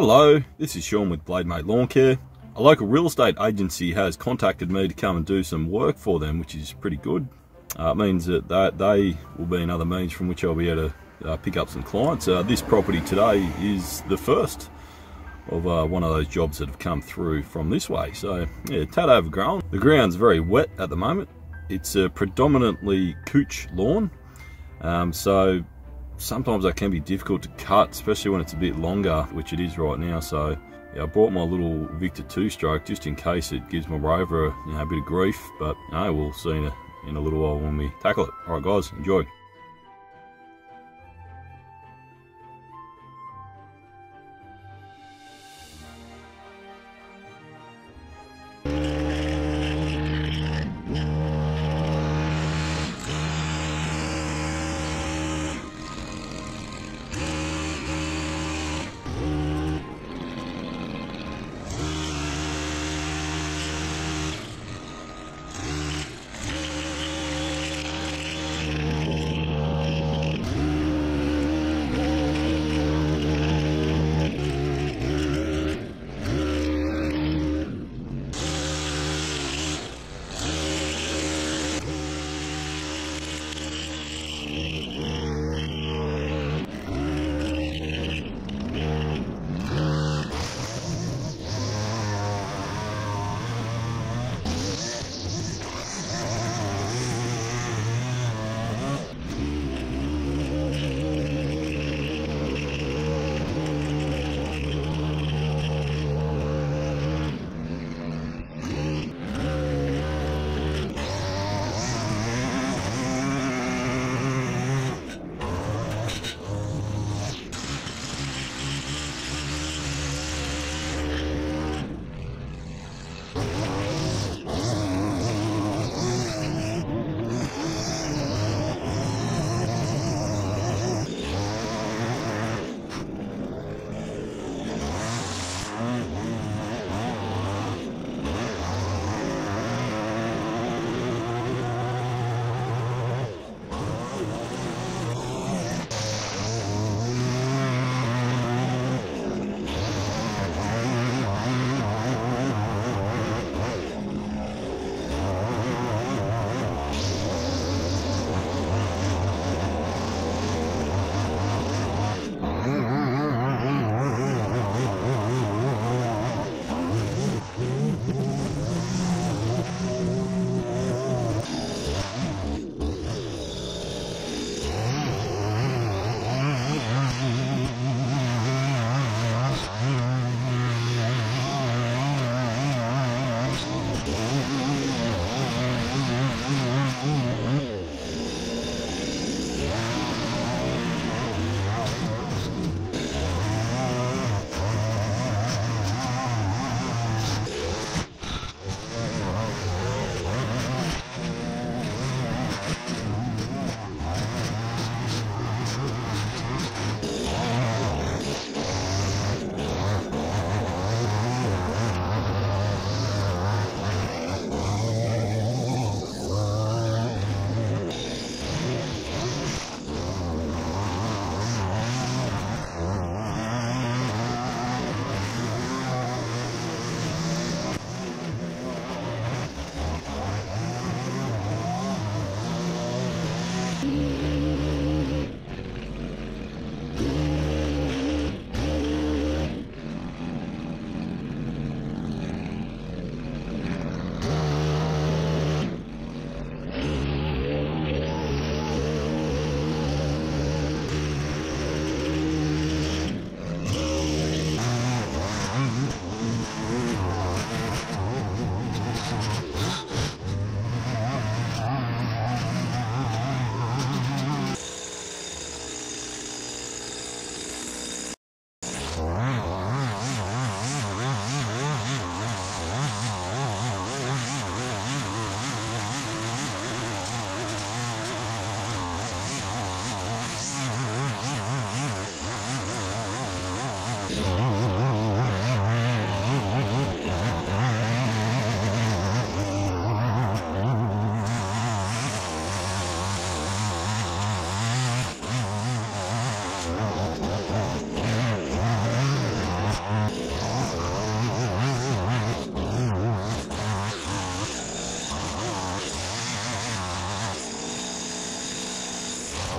Hello, this is Sean with Blademate Lawn Care. A local real estate agency has contacted me to come and do some work for them, which is pretty good. Uh, it means that they will be another means from which I'll be able to uh, pick up some clients. Uh, this property today is the first of uh, one of those jobs that have come through from this way. So yeah, tad overgrown. The ground's very wet at the moment. It's a predominantly couch lawn, um, so sometimes that can be difficult to cut, especially when it's a bit longer, which it is right now. So yeah, I brought my little Victa 2-stroke just in case it gives my rover a, you know, a bit of grief, but you know, we'll see in a, in a little while when we tackle it. All right, guys, enjoy.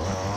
Oh.